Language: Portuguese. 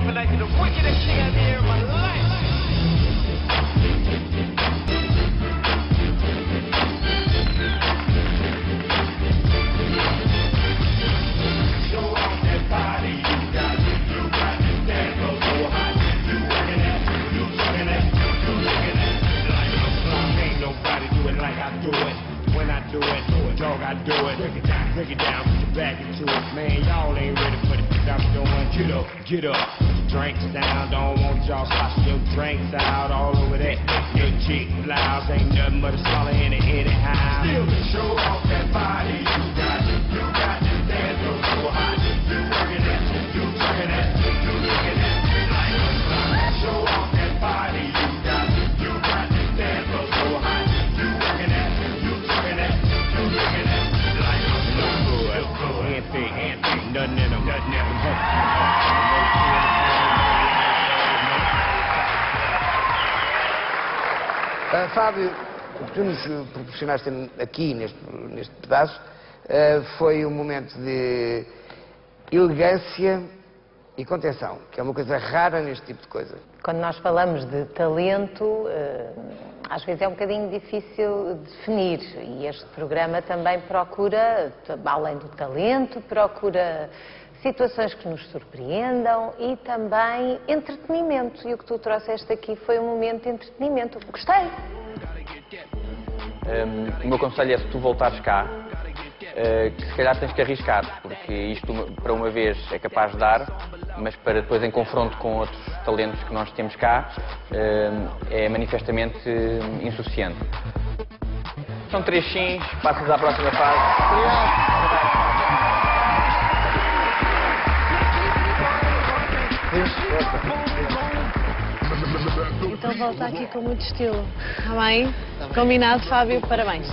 laughing like the wickedest thing I've ever in my life. Ain't nobody do it like I do it. When I do it, dog, I do it. Break it down, break it down, put your back into it. Man, y'all ain't ready up, get up. Drinks down, don't want y'all sloshing your drinks out all over that. Your cheek blouse ain't nothing but a solid in it anyhow. Still show off that body nothing in them, nothing in them. Ah, Fábio, o que tu nos proporcionaste aqui neste, neste pedaço ah, foi um momento de elegância e contenção, que é uma coisa rara neste tipo de coisa. Quando nós falamos de talento, eh, às vezes é um bocadinho difícil definir e este programa também procura, além do talento, procura situações que nos surpreendam e também entretenimento. E o que tu trouxeste aqui foi um momento de entretenimento. Gostei! Um, o meu conselho é se tu voltares cá, uh, que se calhar tens que arriscar, porque isto para uma vez é capaz de dar, mas para depois em confronto com outros talentos que nós temos cá, um, é manifestamente um, insuficiente. São três sims, passas à próxima fase. Então volta aqui com muito estilo. Está bem? Combinado, Fábio? Parabéns.